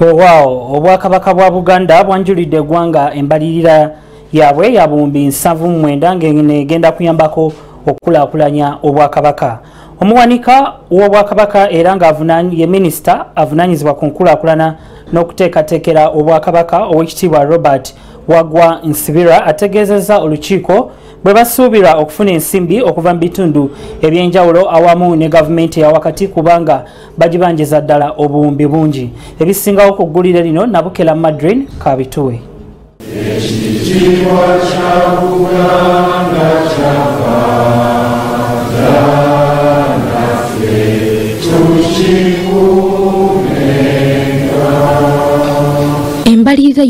weewaawo obwakabaka bwa buganda bwanjulidde eggwanga embalirira yaabwe ya buwumbi 79 ng'egenda kuyambako okukulaakulanya obwakabaka. Omuwanika w'obwakabaka era nga ye minisita avunaanyizibwa ku nkulaakulana n'okuteekateekera obwakabaka ow'ekitiibwa robert wagwa nsibira ategeezezza olukiiko bwe basuubirwa okufuna ensimbi okuva mu bitundu ebyenjawulo awamu ne gavumenti eyawakati kubanga bagibanjiza ddala obuwumbi bungi. Ebisingawo ku ggulire lino nabukera madrin kabituwe. Ekitiibwa kya buganda kyavaga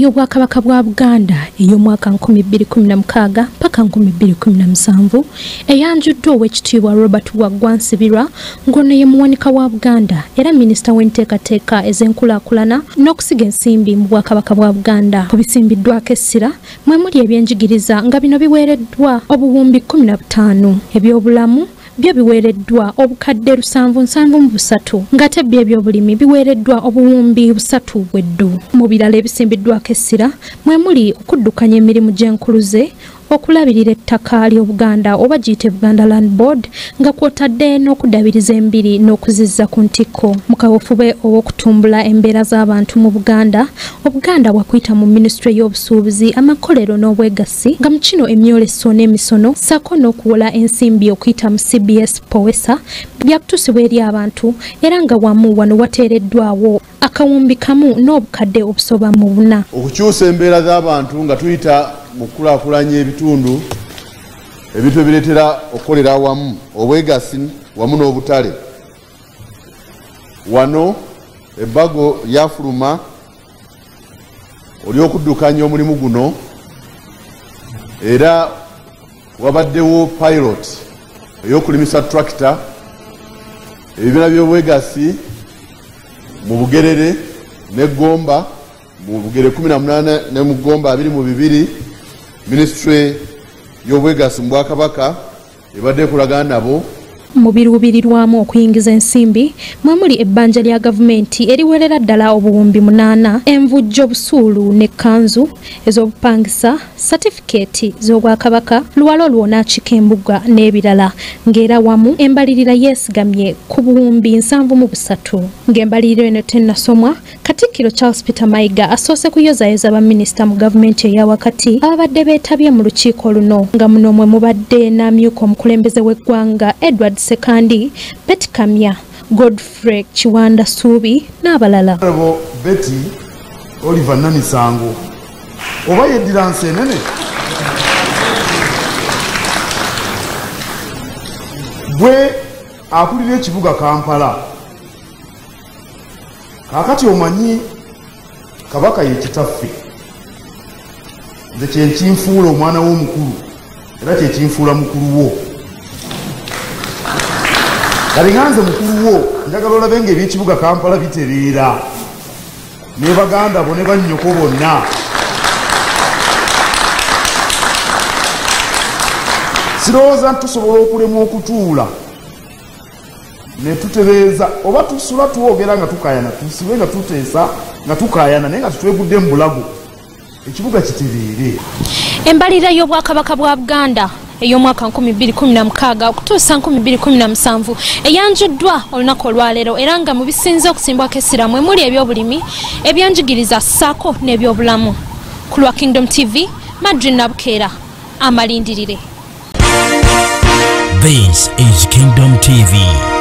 y'obwakabaka bwa buganda ey'omwaka 2016 paka 2017 eyanjuddwa ow'ekitiibwa robert waggwansibirwa ng'ono ye muwanika wa buganda era minisita w'enteekateeka ez'enkulaakulana n'okusiga ensimbi mu bwakabaka bwa buganda. Ku bisimbiddwako essira mwe muli ebyenjigiriza nga bino biweereddwa obuwumbi 15 ebyobulamu byo biweereddwa obukadde lusanvu nsanvu mu busatu ng'ate byo ebyobulimi biweereddwa obuwumbi busatu bweddu. Mu birala ebisimbiddwako essira mwe muli okuddukanya emirimu gy'enkuluze okulabirira ettaka ly'obuganda oba giyite buganda land board nga kwotadde n'okudabiriza embiri n'okuzizza ku ntikko. Mu kawofube ow'okutumbula embeera z'abantu mu buganda obuganda bwakuyita mu minisitule y'obusuubuzi amakolero n'obwegassi nga mu kino emyoleso n'emisono ssaako n'okuwola ensimbi okuyita mu cbs powesa byakutuusibwa eri abantu era nga wamu wano wateereddwawo akawumbi kamu n'obukadde obusoba mu buna. Okukyusa embeera z'abantu nga tuyita mu kukulaakulanya ebitundu ebintu ebireetera okukolera awamu obwegasi wamu n'obutale. Wano ebbago lyafuluma olyokuddukanya omulimu guno era wabaddewo pilot ey'okulimisa tractor ebibiina by'obwegasi mu bugerere neggomba mu bugere 18 ne mu ggomba 22 minisitule y'obwegasi mu bwakabaka ebadde ekolagana nabo mu biruubirirwamu okuyingiza ensimbi mwe muli ebbanja lya gavumenti eriwerera ddala obuwumbi munaana envujjo busuulu n'ekkanzu ez'obupangisa satifikeeti z'obwakabaka luwalo lwonakika embuga n'ebirala ng'era wamu embalirira yeesigamye ku buwumbi nsanvu mu busatu. Ng'embaliriro eno tennasomwa katikkiro charles peter mayiga asoose kuyozayoza baminisita mu gavumenti eyawakati ababadde beetabye mu lukiiko luno nga muno mwe mubadde n'amyuka omukulembeze w'eggwanga edward sekandi beti kamya godfrey kiwanda suubi n'abalala. Beti oliver namisango oba yeddira nsenene bwe akulira ekibuga kampala kaakati omanyi kabaka yekitaffe nze kyenkinfuula omwana w'omukulu era kyekinfuula mukulu wo kalinganze mukulu wo njagala olabe nga ebyekibuga kampala bitereera. Ne baganda bo ne bannyoko bonna. Sirowooza ntusobola okulemwa okutuula? Netutereeza oba tusula twogera nga tukayana tusibe nga tuteesa nga tukayana naye nga tutwegudde mu bulago ekibuga kitereere. Embalirira y'obwakabaka bwa buganda ey'omwaka 2016 okutuusa 2017 eyanjuddwa olunaku olwaleero era nga mu bisinze okusimbwako essiramu emuli ebyobulimi ebyenjigiriza ssaako n'ebyobulamu. Ku lwa kingdom tv madrin nabukeera amalindirire. This is Kingdom TV.